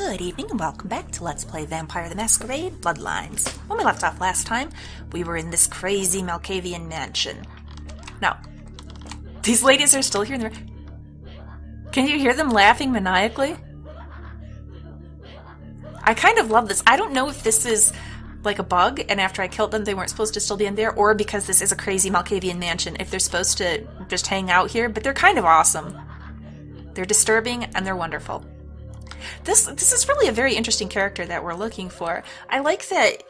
Good evening and welcome back to Let's Play Vampire the Masquerade Bloodlines. When we left off last time, we were in this crazy Malkavian mansion. Now, these ladies are still here in the Can you hear them laughing maniacally? I kind of love this. I don't know if this is like a bug and after I killed them they weren't supposed to still be in there or because this is a crazy Malkavian mansion if they're supposed to just hang out here, but they're kind of awesome. They're disturbing and they're wonderful. This this is really a very interesting character that we're looking for. I like that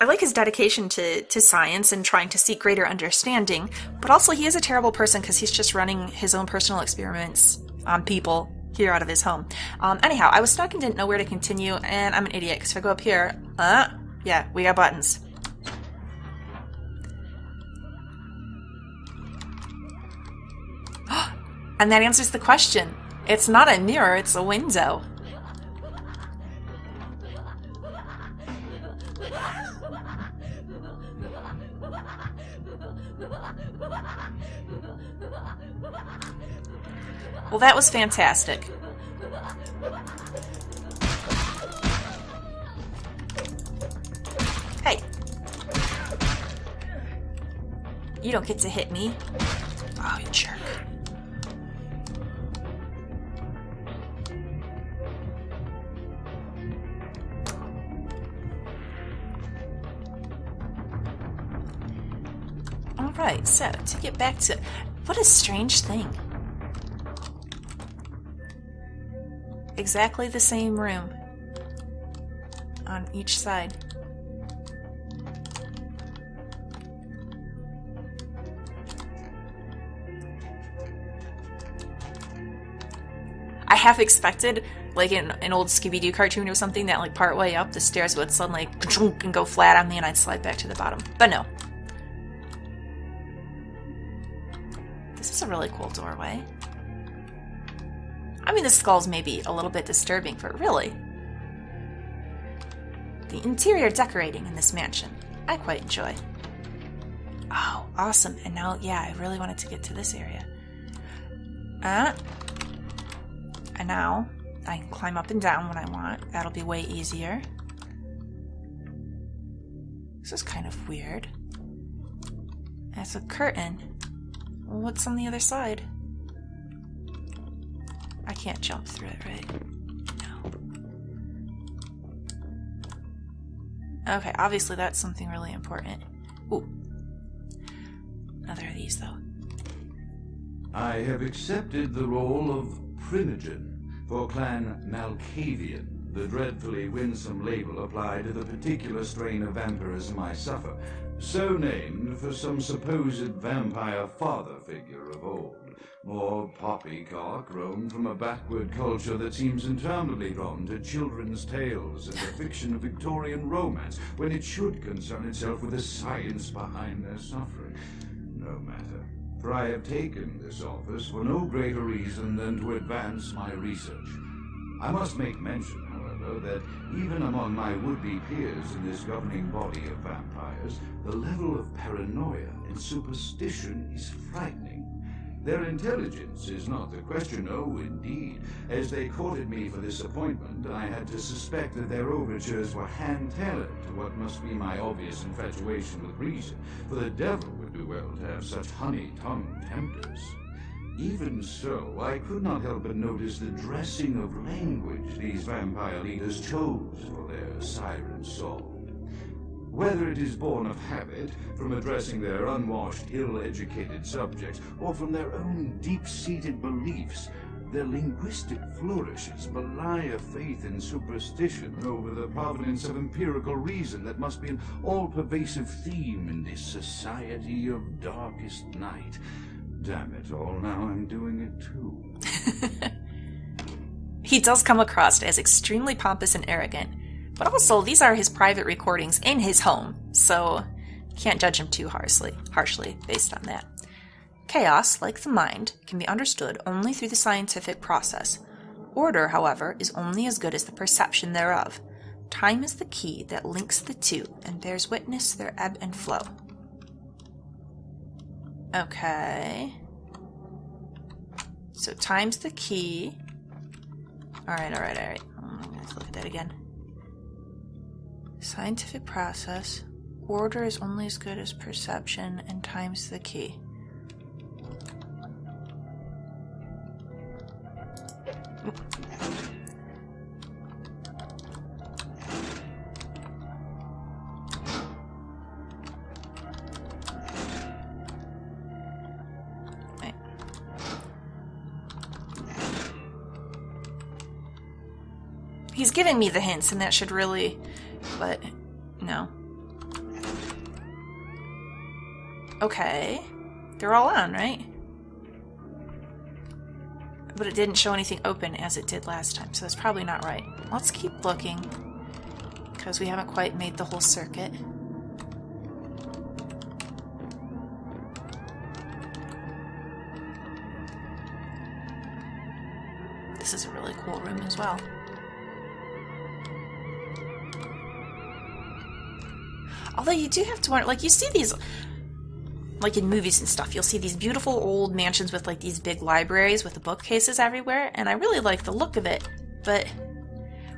I like his dedication to, to science and trying to seek greater understanding, but also he is a terrible person because he's just running his own personal experiments on people here out of his home. Um, anyhow, I was stuck and didn't know where to continue, and I'm an idiot because if I go up here, uh, yeah, we got buttons. and that answers the question. It's not a mirror, it's a window. Well, that was fantastic. Hey. You don't get to hit me. Oh, you jerk. Alright, so to get back to. What a strange thing. Exactly the same room on each side. I half expected, like in an old Scooby Doo cartoon or something, that like part way up the stairs would suddenly and go flat on me and I'd slide back to the bottom. But no. This is a really cool doorway. I mean, the skulls may be a little bit disturbing, but really. The interior decorating in this mansion, I quite enjoy. Oh, awesome. And now, yeah, I really wanted to get to this area. Uh, and now I can climb up and down when I want. That'll be way easier. This is kind of weird. That's a curtain. What's on the other side? I can't jump through it, right? No. Okay, obviously that's something really important. Ooh. Another of these, though. I have accepted the role of Primogen for Clan Malkavian, the dreadfully winsome label applied to the particular strain of vampirism I suffer, so named for some supposed vampire father figure of old. Or poppycock grown from a backward culture that seems interminably drawn to children's tales and the fiction of Victorian romance when it should concern itself with the science behind their suffering. No matter, for I have taken this office for no greater reason than to advance my research. I must make mention, however, that even among my would-be peers in this governing body of vampires, the level of paranoia and superstition is frightening. Their intelligence is not the question, oh, indeed. As they courted me for this appointment, I had to suspect that their overtures were hand-tailored to what must be my obvious infatuation with reason, for the devil would do well to have such honey-tongued tempters. Even so, I could not help but notice the dressing of language these vampire leaders chose for their siren song. Whether it is born of habit, from addressing their unwashed, ill-educated subjects, or from their own deep-seated beliefs, their linguistic flourishes belie a faith in superstition over the providence of empirical reason that must be an all-pervasive theme in this society of darkest night. Damn it all, now I'm doing it too. he does come across as extremely pompous and arrogant, but also, these are his private recordings in his home, so can't judge him too harshly, harshly based on that. Chaos, like the mind, can be understood only through the scientific process. Order, however, is only as good as the perception thereof. Time is the key that links the two and bears witness their ebb and flow. Okay. So time's the key. Alright, alright, alright. I'm oh gonna to look at that again. Scientific process. Order is only as good as perception, and time's the key. He's giving me the hints, and that should really. But, no. Okay. They're all on, right? But it didn't show anything open as it did last time, so that's probably not right. Let's keep looking. Because we haven't quite made the whole circuit. This is a really cool room as well. Although you do have to wonder, like, you see these, like in movies and stuff, you'll see these beautiful old mansions with like these big libraries with the bookcases everywhere, and I really like the look of it. But,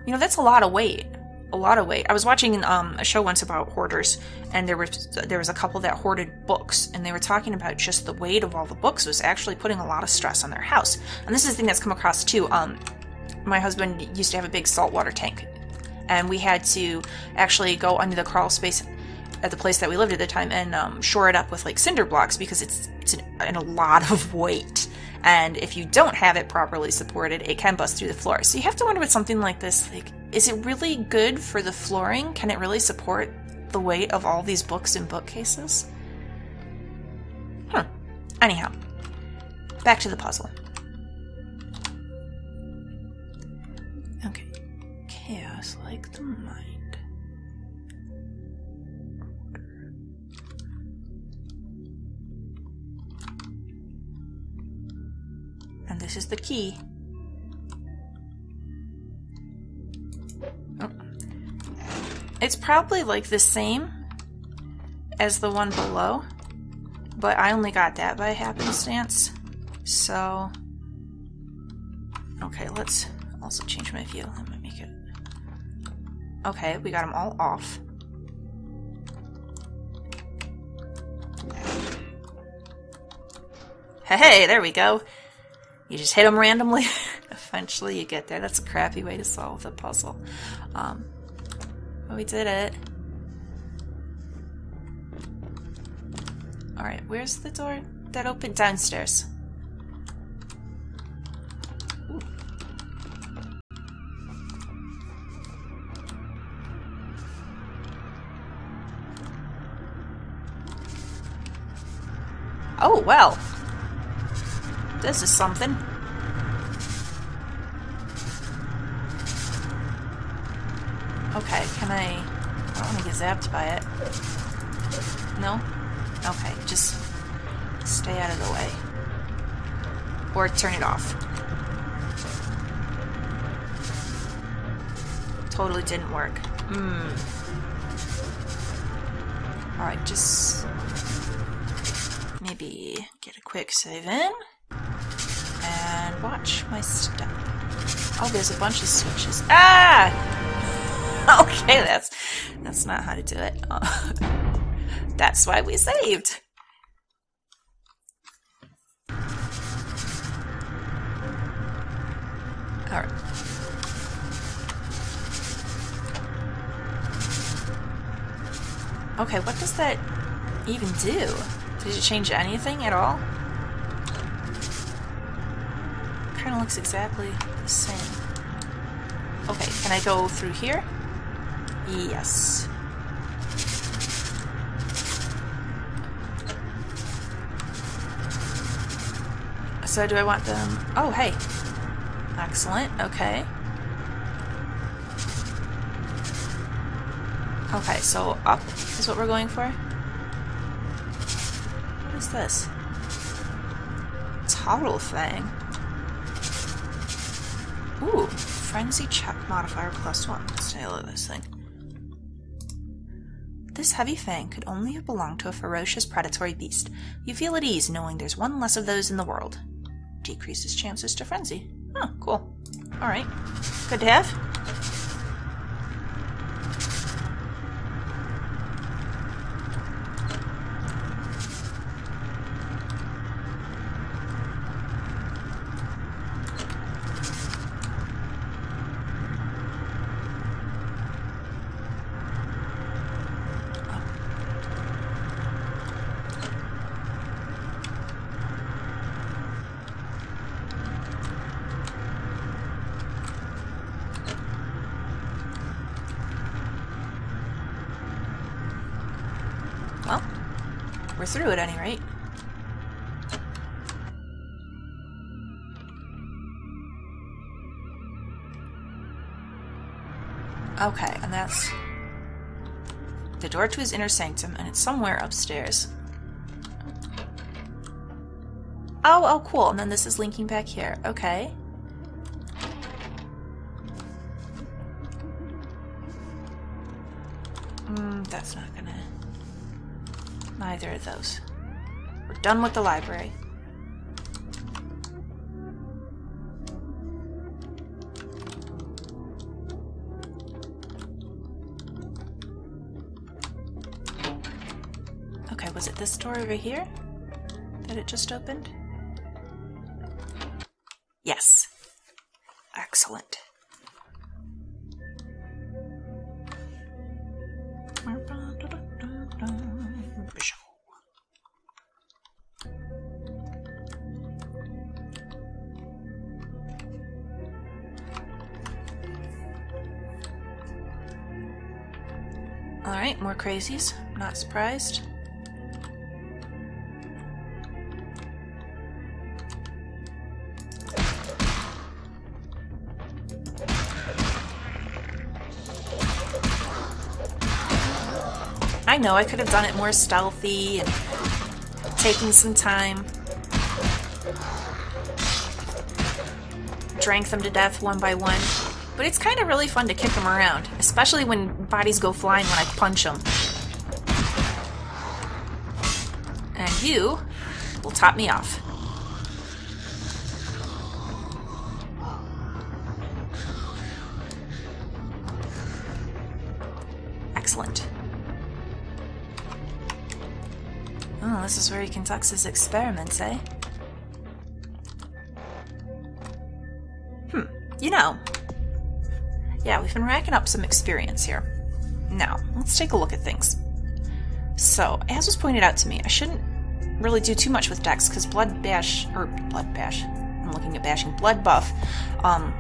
you know, that's a lot of weight. A lot of weight. I was watching um, a show once about hoarders, and there was there was a couple that hoarded books, and they were talking about just the weight of all the books was actually putting a lot of stress on their house. And this is the thing that's come across too. Um, my husband used to have a big saltwater tank, and we had to actually go under the crawl space at the place that we lived at the time and um, shore it up with like cinder blocks because it's it's in, in a lot of weight. And if you don't have it properly supported, it can bust through the floor. So you have to wonder with something like this, like, is it really good for the flooring? Can it really support the weight of all these books and bookcases? Hmm. Anyhow, back to the puzzle. Okay. Chaos like the mind. And this is the key. Oh. It's probably like the same as the one below, but I only got that by happenstance. So, okay, let's also change my view. Let me make it. Okay, we got them all off. Hey, there we go. You just hit them randomly. Eventually, you get there. That's a crappy way to solve the puzzle. Um, but we did it. Alright, where's the door that opened downstairs? Ooh. Oh, well. This is something. Okay, can I... I don't want to get zapped by it. No? Okay, just stay out of the way. Or turn it off. Totally didn't work. Hmm. Alright, just... Maybe get a quick save in. Watch my step. Oh, there's a bunch of switches. Ah! Okay, that's that's not how to do it. that's why we saved. All right. Okay, what does that even do? Did it change anything at all? Kind looks exactly the same. Okay, can I go through here? Yes. So do I want them... Oh, hey. Excellent. Okay. Okay, so up is what we're going for. What is this? Total thing. Ooh, frenzy check modifier plus one. Let's take a look at this thing. This heavy fang could only have belonged to a ferocious predatory beast. You feel at ease knowing there's one less of those in the world. Decreases chances to frenzy. Oh, cool. Alright. Good to have. We're through at any rate. Okay, and that's the door to his inner sanctum, and it's somewhere upstairs. Oh, oh, cool. And then this is linking back here. Okay. Mm, that's not gonna... Neither of those. We're done with the library. Okay, was it this door over here that it just opened? Crazies. Not surprised. I know I could have done it more stealthy and taking some time. Drank them to death one by one. But it's kind of really fun to kick them around, especially when bodies go flying when I punch them. You will top me off. Excellent. Oh, this is where he conducts his experiments, eh? Hmm, you know. Yeah, we've been racking up some experience here. Now, let's take a look at things. So, as was pointed out to me, I shouldn't really do too much with Dex because Blood Bash, or Blood Bash, I'm looking at bashing, Blood Buff, um,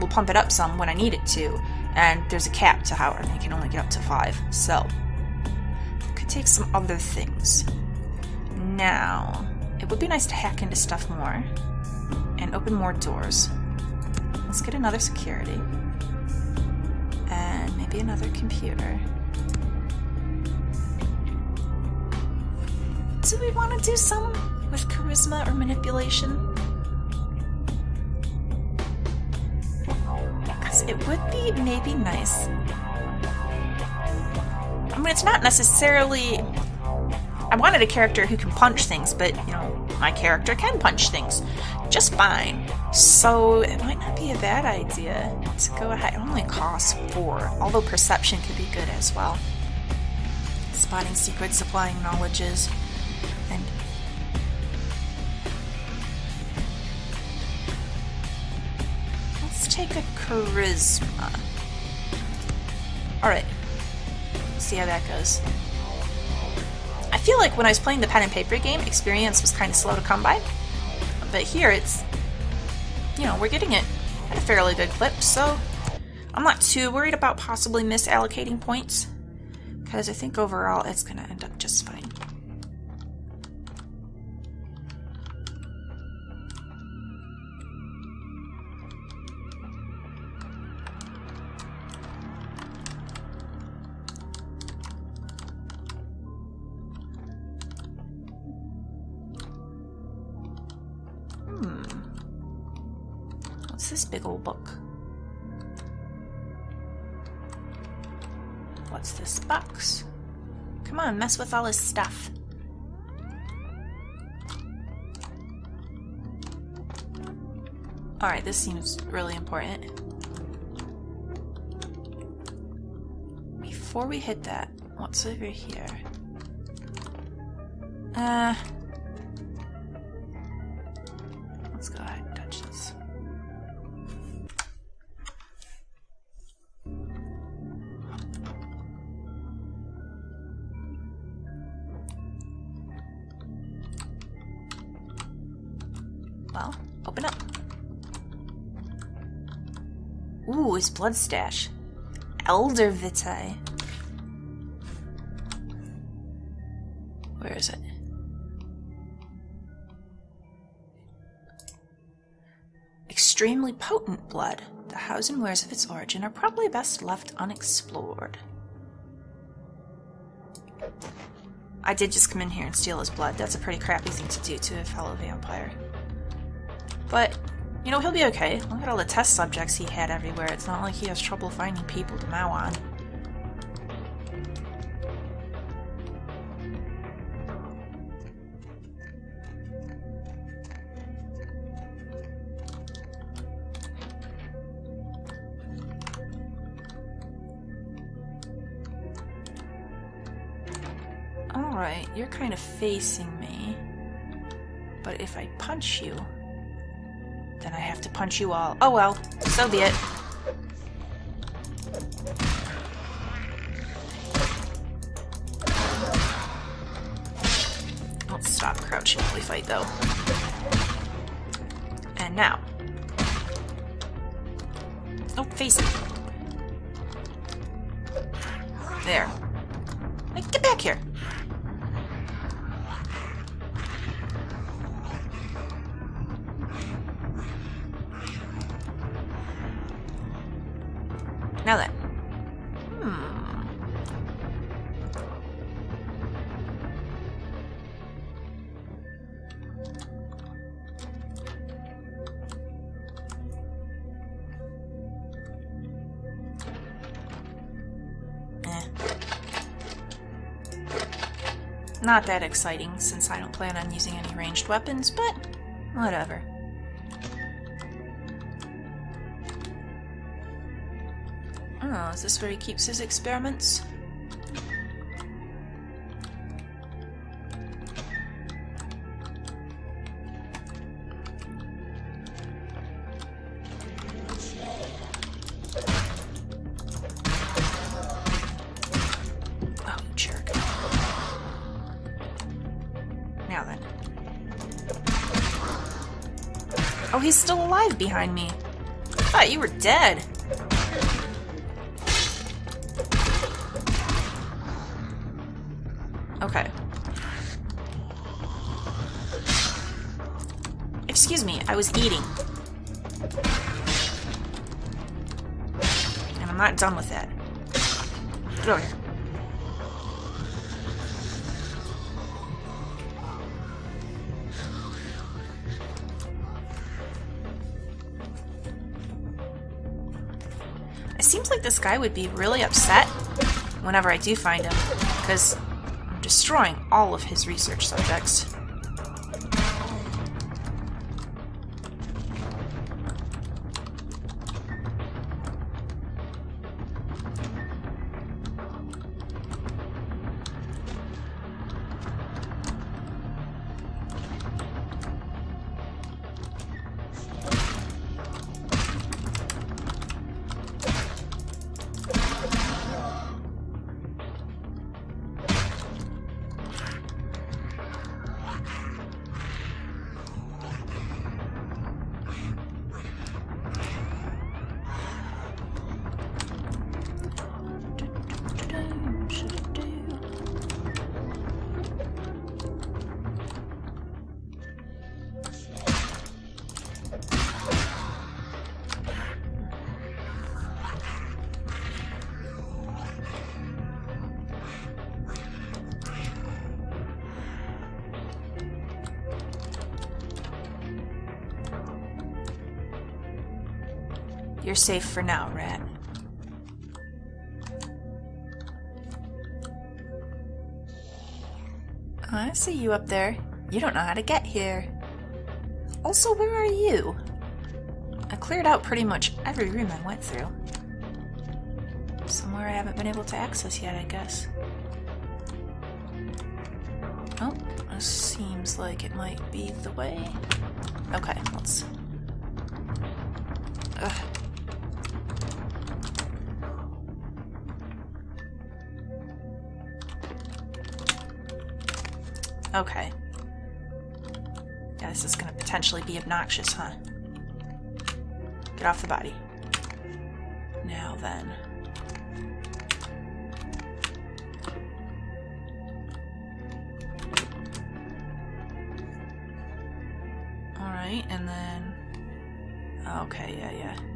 will pump it up some when I need it to, and there's a cap to how I can only get up to five. So, could take some other things. Now, it would be nice to hack into stuff more and open more doors. Let's get another security. And maybe another computer. Do we want to do some with charisma or manipulation? Because it would be maybe nice. I mean, it's not necessarily I wanted a character who can punch things, but, you know, my character can punch things just fine. So it might not be a bad idea to go ahead. It only costs four, although perception could be good as well. Spotting secrets, supplying knowledges, charisma. Alright. See how that goes. I feel like when I was playing the pen and paper game, experience was kind of slow to come by. But here it's, you know, we're getting it at a fairly good clip, so I'm not too worried about possibly misallocating points. Because I think overall it's going to end up just fine. Big old book? What's this box? Come on, mess with all his stuff. Alright, this seems really important. Before we hit that, what's over here? Uh, blood stash. Elder Vitae. Where is it? Extremely potent blood. The hows and wheres of its origin are probably best left unexplored. I did just come in here and steal his blood. That's a pretty crappy thing to do to a fellow vampire. But you know, he'll be okay. Look at all the test subjects he had everywhere. It's not like he has trouble finding people to mow on. Alright, you're kind of facing me. But if I punch you, then I have to punch you all. Oh well, so be it. Don't stop crouching while we fight though. And now. Oh, face it. There. Get back here. Not that exciting since I don't plan on using any ranged weapons, but whatever. Oh, is this where he keeps his experiments? Oh, he's still alive behind me. I thought you were dead. Okay. Excuse me, I was eating. And I'm not done with that. Get over here. This guy would be really upset whenever I do find him, because I'm destroying all of his research subjects. You're safe for now, Rat. Oh, I see you up there. You don't know how to get here. Also, where are you? I cleared out pretty much every room I went through. Somewhere I haven't been able to access yet, I guess. Oh, this seems like it might be the way. Okay, let's. Okay. Yeah, this is gonna potentially be obnoxious, huh? Get off the body. Now then. Alright, and then Okay, yeah, yeah.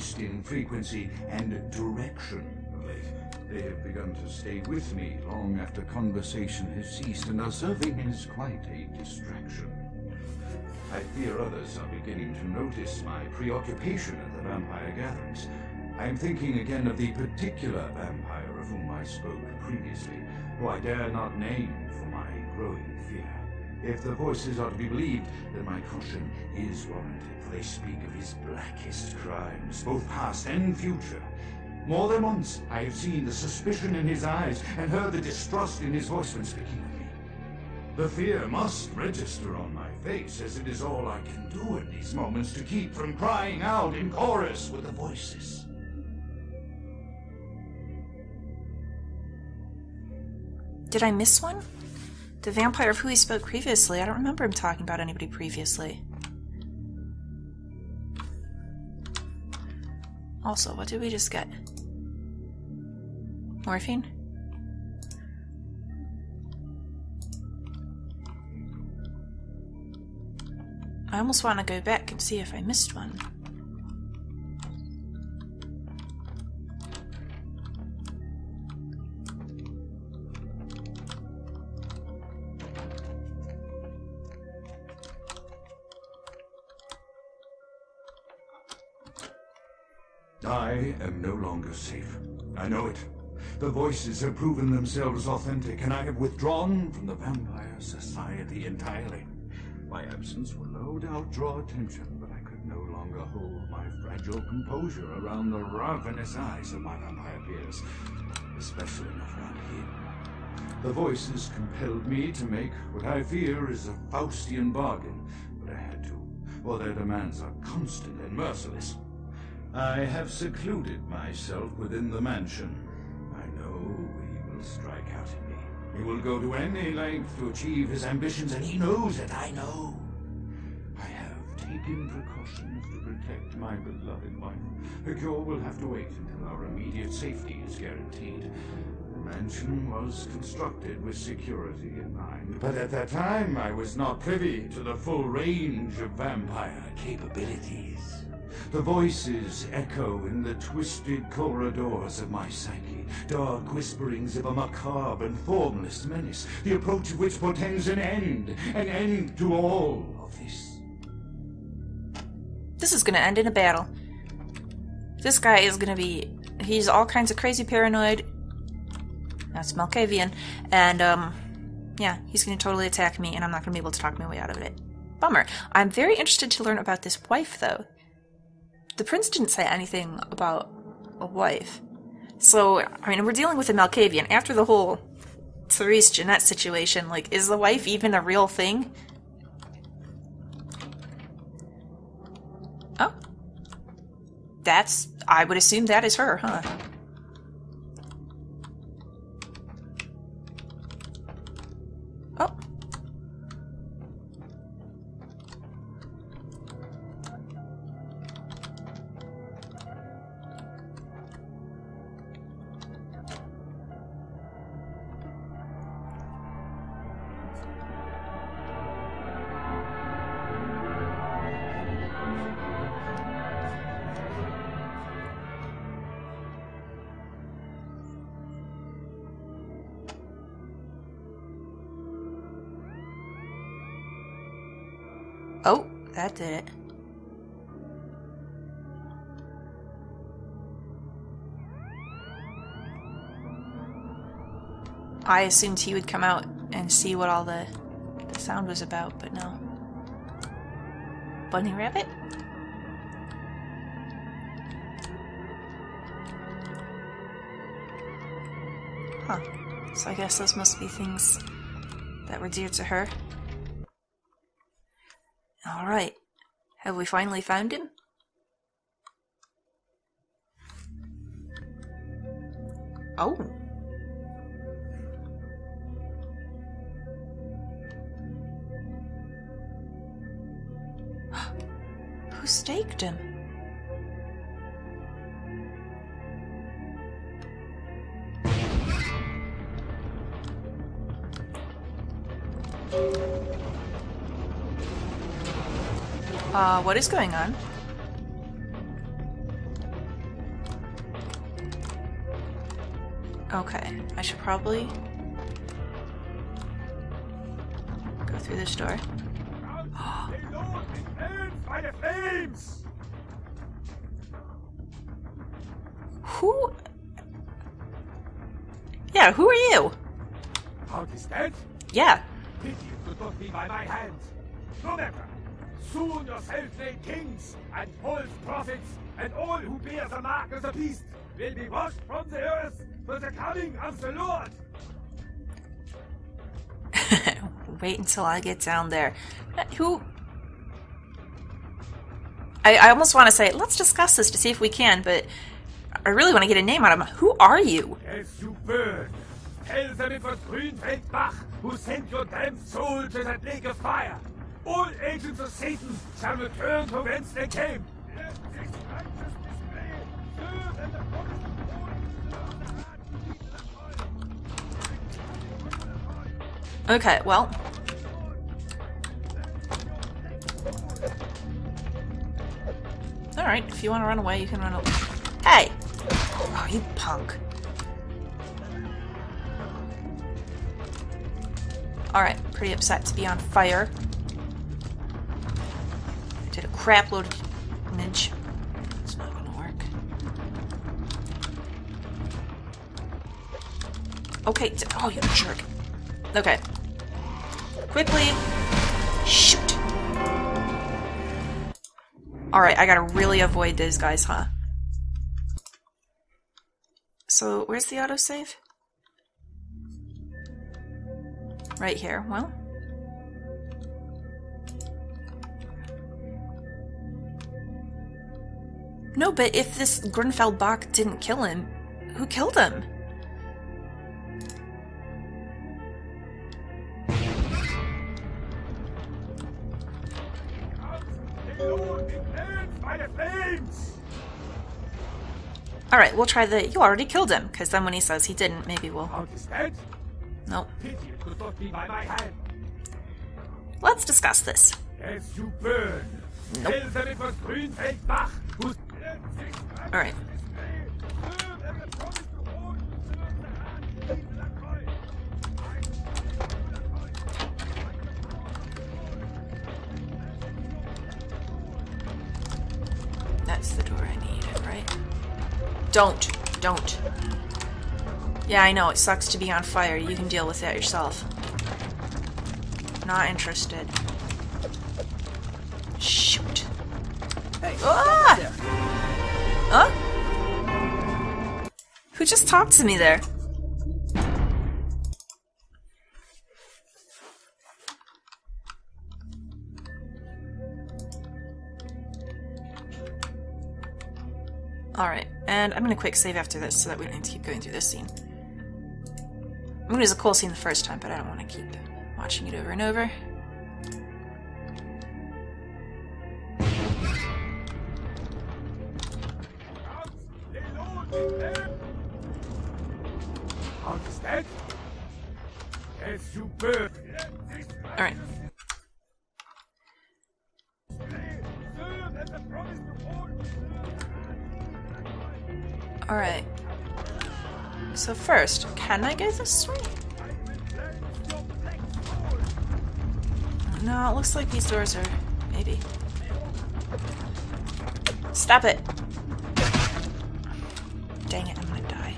Increased in frequency and direction. They have begun to stay with me long after conversation has ceased and are serving as quite a distraction. I fear others are beginning to notice my preoccupation at the vampire gatherings. I am thinking again of the particular vampire of whom I spoke previously, who I dare not name for my growing fear. If the voices are to be believed, then my caution is warranted, for they speak of his blackest crimes, both past and future. More than once, I have seen the suspicion in his eyes and heard the distrust in his voice when speaking of me. The fear must register on my face, as it is all I can do in these moments to keep from crying out in chorus with the voices. Did I miss one? The vampire of who he spoke previously. I don't remember him talking about anybody previously. Also, what did we just get? Morphine? I almost want to go back and see if I missed one. I am no longer safe. I know it. The voices have proven themselves authentic, and I have withdrawn from the Vampire Society entirely. My absence will no doubt draw attention, but I could no longer hold my fragile composure around the ravenous eyes of my vampire peers, especially not around him. The voices compelled me to make what I fear is a Faustian bargain, but I had to, for their demands are constant and merciless. I have secluded myself within the mansion. I know he will strike out at me. He will go to any length to achieve his ambitions, and he knows it, I know. I have taken precautions to protect my beloved wife. The cure will have to wait until our immediate safety is guaranteed. The mansion was constructed with security in mind, but at that time I was not privy to the full range of vampire capabilities. The voices echo in the twisted corridors of my psyche, dark whisperings of a macabre and formless menace, the approach of which portends an end, an end to all of this. This is gonna end in a battle. This guy is gonna be. He's all kinds of crazy paranoid. That's Malkavian. And, um, yeah, he's gonna totally attack me, and I'm not gonna be able to talk my way out of it. Bummer. I'm very interested to learn about this wife, though. The prince didn't say anything about a wife. So, I mean, we're dealing with a Malkavian. After the whole Therese Jeanette situation, like, is the wife even a real thing? Oh. That's, I would assume that is her, huh? Oh, that did it. I assumed he would come out and see what all the, sound was about, but no. Bunny rabbit? Huh. So I guess those must be things that were dear to her. Alright. Have we finally found him? Oh. Who staked him? Uh, what is going on? Okay, I should probably go through this door. Who? Yeah, who are you? Grout is dead? Yeah. Pity it could not be by my hand. No matter. Soon your self-made kings and false prophets and all who bear the mark of the beast will be washed from the earth for the coming of the Lord. Wait until I get down there. Who? I, I almost want to say, let's discuss this to see if we can, but I really want to get a name out of him. Who are you? As you burn, tell them it was Grünfeld Bach who sent your damned soul to that lake of fire. All agents of Satan shall return to whence they came. Okay, well. Alright, if you want to run away, you can run away. Hey! Oh, you punk. Alright, pretty upset to be on fire. I did a crap load of damage. It's not gonna work. Okay, oh, you jerk. Okay. Quickly. Shoot. Alright, I gotta really avoid those guys, huh? So, where's the autosave? Right here. Well. No, but if this Grunfeld Bach didn't kill him, who killed him? The Lord declares by the flames! Alright, we'll try the. You already killed him, because then when he says he didn't, maybe we'll. Grout is dead? Nope. Pity it could not be by my hand. Let's discuss this. As you burn, Nope. Alright. That's the door I need, right? Don't. Don't. Yeah, I know, it sucks to be on fire. You can deal with that yourself. Not interested. Shoot. Hey, Ah! Huh? Who just talked to me there? Alright, and I'm gonna quick save after this so that we don't need to keep going through this scene. I mean, it was a cool scene the first time, but I don't want to keep watching it over and over. All heart of Alright. So first, can I go this way? No, it looks like these doors are... maybe. Stop it! Dang it, I'm gonna die.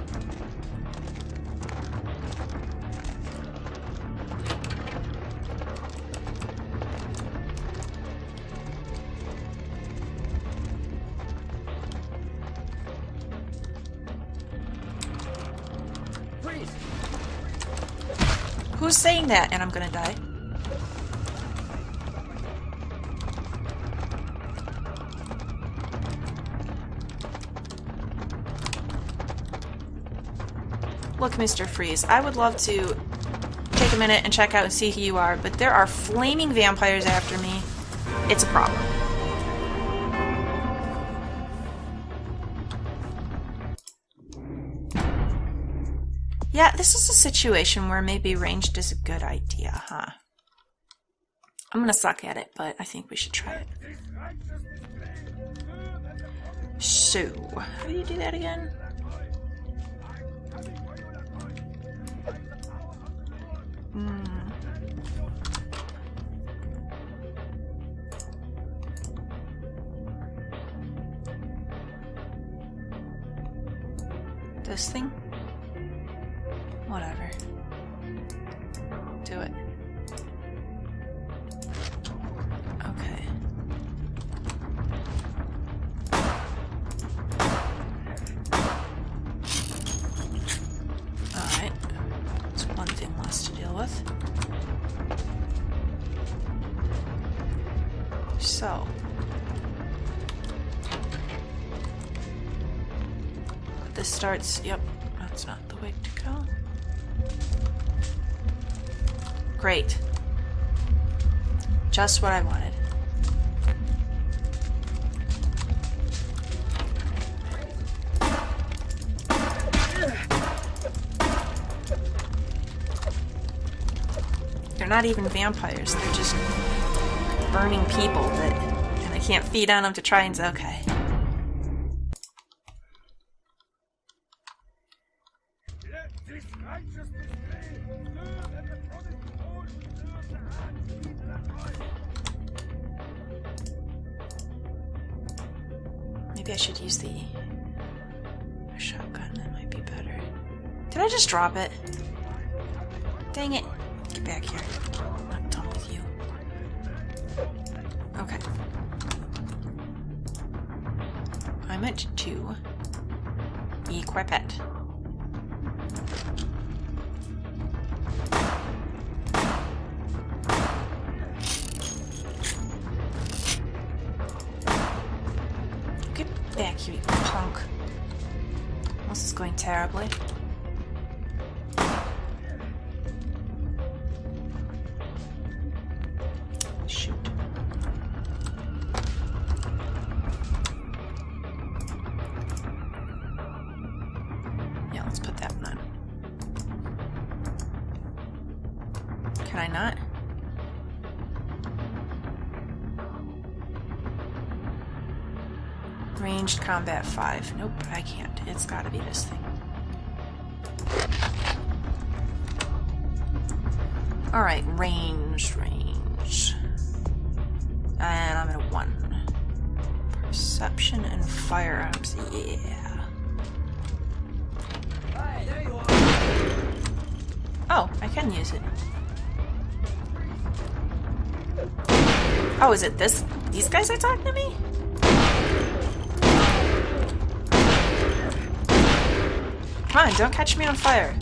Who's saying that? And I'm gonna die. Look, Mr. Freeze, I would love to take a minute and check out and see who you are, but there are flaming vampires after me. It's a problem. Yeah, this is a situation where maybe ranged is a good idea, huh? I'm gonna suck at it, but I think we should try it. So, how do you do that again? Hmm. This thing? Just what I wanted. They're not even vampires, they're just burning people that. And I can't feed on them to try and. Okay. Drop it? Dang it. Get back here. I'm not done with you. Okay. I meant to equip it. Shoot. Yeah, let's put that one on. Can I not? Ranged combat 5. Nope, I can't. It's gotta be this thing. Alright, range, range. Perception and firearms, yeah. Oh, I can use it. Oh, is it this? These guys are talking to me? Come on, don't catch me on fire.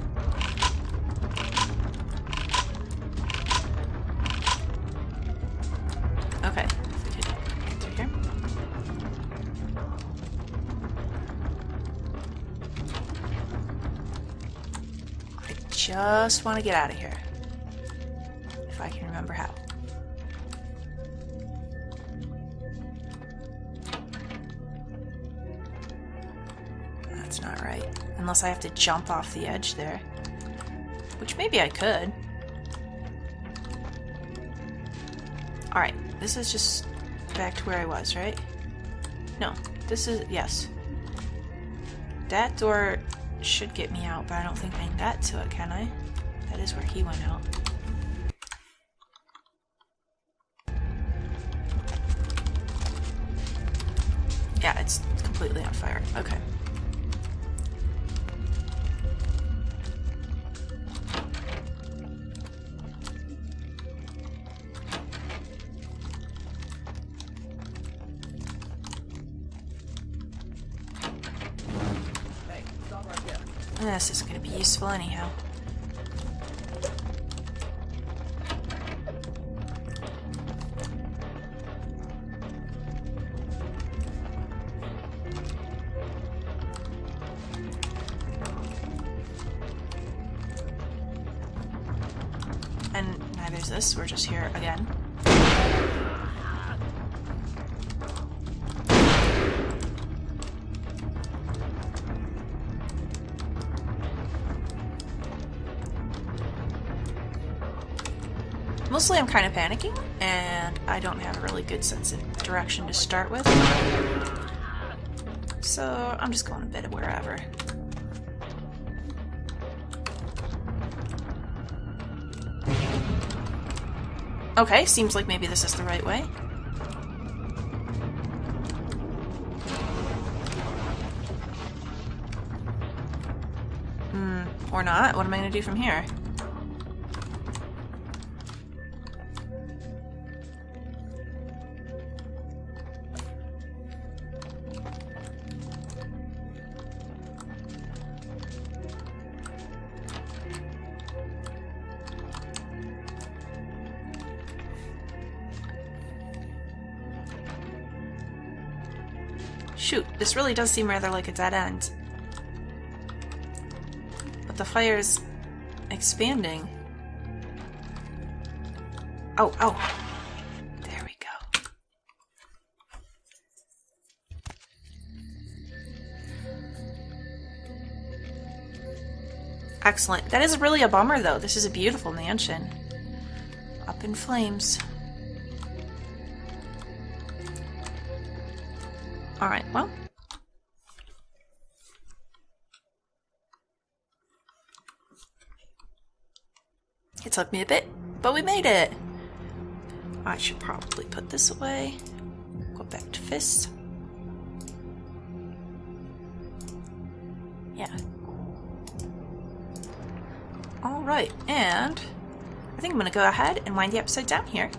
Just want to get out of here. If I can remember how. That's not right. Unless I have to jump off the edge there. Which maybe I could. Alright, this is just back to where I was, right? No, this is. Yes. That door should get me out, but I don't think I can get to it, can I? That is where he went out. This. We're just here again. Mostly I'm kind of panicking, and I don't have a really good sense of direction to start with. So I'm just going a bit of wherever. Okay, seems like maybe this is the right way. Hmm, or not. What am I to do from here? Shoot, this really does seem rather like a dead end. But the fire's expanding. Oh, oh. There we go. Excellent. That is really a bummer, though. This is a beautiful mansion. Up in flames. Alright, well. It took me a bit, but we made it! I should probably put this away. Go back to Fist. Yeah. Alright, and I think I'm going to go ahead and wind the episode down here.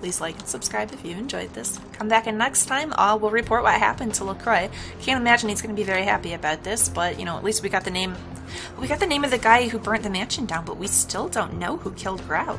Please like and subscribe if you enjoyed this. Come back and next time I will report what happened to LaCroix. Can't imagine he's going to be very happy about this, but you know, at least we got the name. We got the name of the guy who burnt the mansion down, but we still don't know who killed Grout.